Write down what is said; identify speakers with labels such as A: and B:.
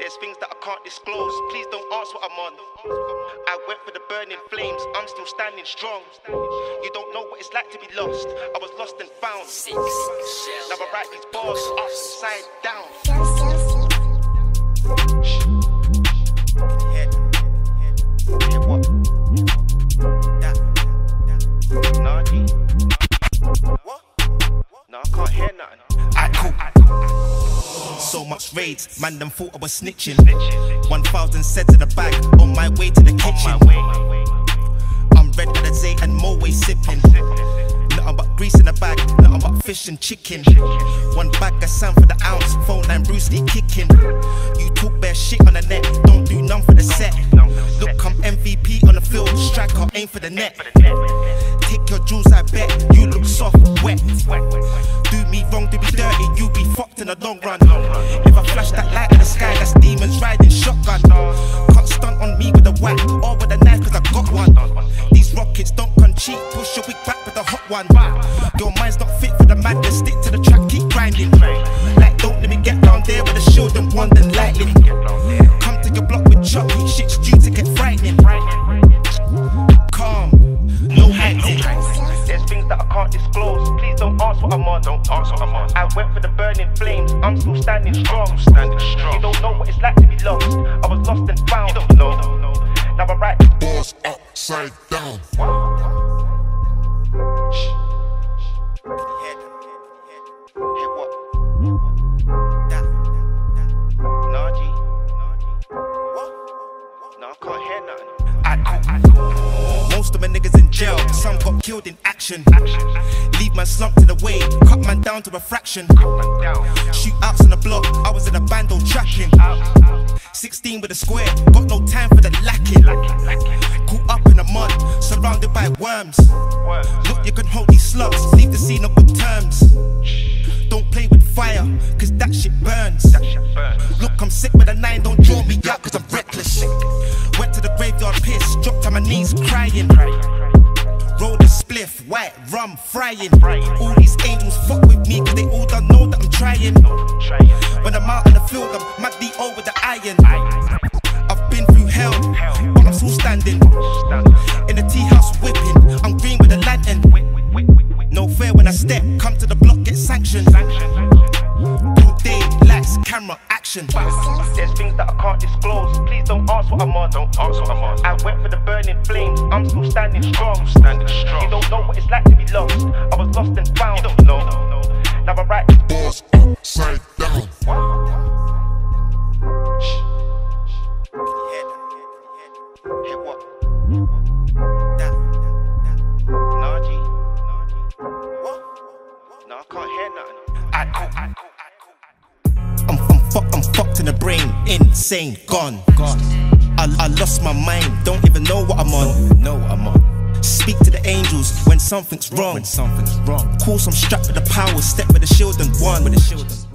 A: There's things that I can't disclose. Please don't ask what I'm on. I went for the burning flames. I'm still standing strong. You don't know what it's like to be lost. I was lost and found. Now I write these bars upside down. Head. Head what? That. That. Nah, G. What? No, I can't hear nothing. I cool. So much raids, man, them thought I was snitching. 1,000 cents in the bag, on my way to the kitchen. I'm red at the day and Moe sipping. Nothing but grease in the bag, nothing but fish and chicken. One bag of sand for the ounce, phone line Bruce Lee kicking. You talk bare shit on the net, don't do none for the set. Look, I'm MVP on the field, striker, aim for the net. Your jewels, I bet you look soft, wet. Do me wrong, do be dirty, you be fucked in the long run. If I flash that light in the sky, that's demons riding shotgun. Can't stunt on me with a whack or with a knife, cause I got one. These rockets don't come cheap, push your wig back with a hot one. Your mind's not fit for the madness, stick to Ask what I'm on. Don't ask what I'm on. I went for the burning flames. I'm still standing strong. Standing strong. You don't know what it's like to be lost. I was lost and found. You don't know. Now I write these
B: Balls upside down.
A: Head. Head what? That. Nah, What? No, I can't hear nothing. I, I, Most of my niggas in jail, some got killed in action. Leave man slumped to the way, cut man down to a fraction. Shootouts on the block, I was in a bando tracking. 16 with a square, got no time for the lacking. Caught up in the mud, surrounded by worms. Look, you can hold these slugs, leave the scene on good white rum frying. All these angels fuck with me, cause they all don't know that I'm trying. When I'm out in the field, I'm Mac D over the iron. Action. There's things that I can't disclose. Please don't ask what I'm on. Don't ask what I'm on. I went for the burning flames. I'm still standing strong. Standing strong. You don't know what it's like to be lost. I was lost and found. You don't know. In the brain, insane, gone. I, I lost my mind, don't even know what I'm on. Know what I'm on. Speak to the angels when something's wrong. When something's wrong. Cool, some strapped with the power, step with the shield and one. With the shield and